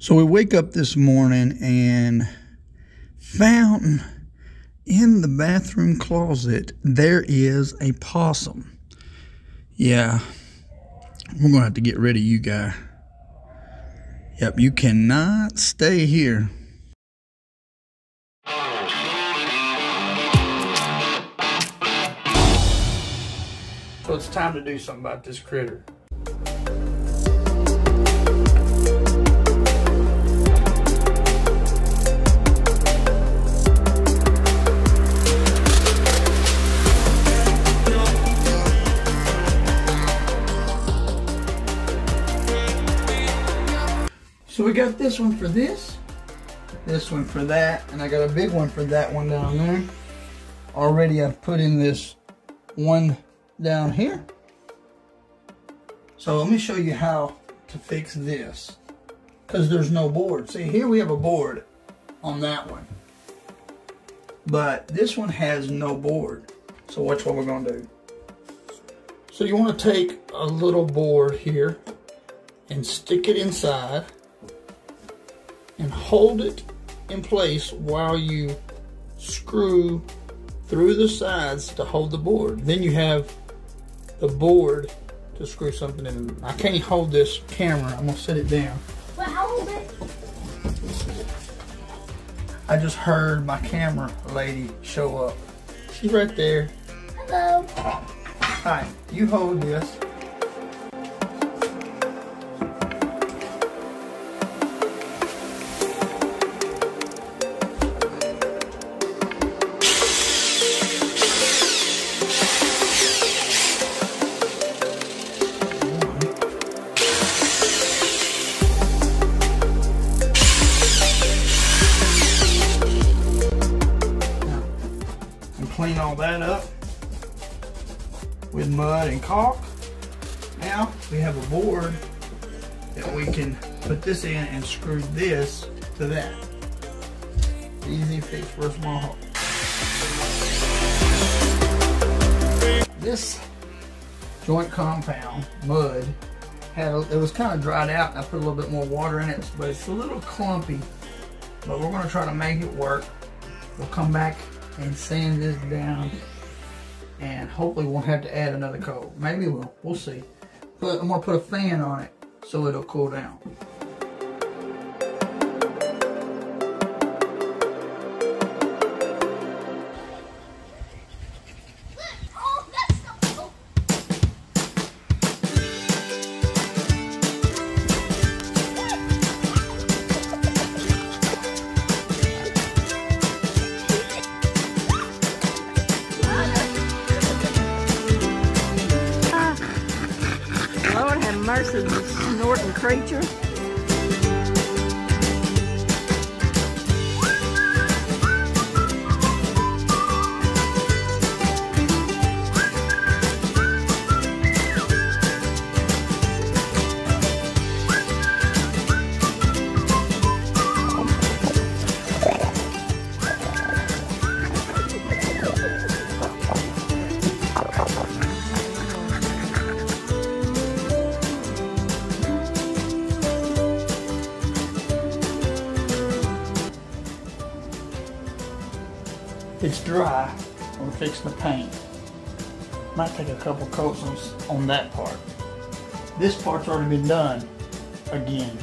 So we wake up this morning and found in the bathroom closet there is a possum. Yeah, we're gonna have to get rid of you guy. Yep, you cannot stay here. So it's time to do something about this critter. So we got this one for this, this one for that, and I got a big one for that one down there. Already I've put in this one down here. So let me show you how to fix this. Because there's no board. See, here we have a board on that one. But this one has no board. So watch what we're going to do. So you want to take a little board here and stick it inside and hold it in place while you screw through the sides to hold the board. Then you have the board to screw something in. I can't hold this camera. I'm gonna set it down. Hold it. I just heard my camera lady show up. She's right there. Hello. Hi, you hold this. Clean all that up with mud and caulk. Now we have a board that we can put this in and screw this to that. Easy fix for a small hole. This joint compound, mud, had a, it was kind of dried out. I put a little bit more water in it, but it's a little clumpy. But we're gonna try to make it work. We'll come back and sand this down and hopefully won't have to add another coat. Maybe we'll, we'll see. But I'm gonna put a fan on it so it'll cool down. Mercy, snorting creature. It's dry. We're fixing the paint. Might take a couple coats on, on that part. This part's already been done again.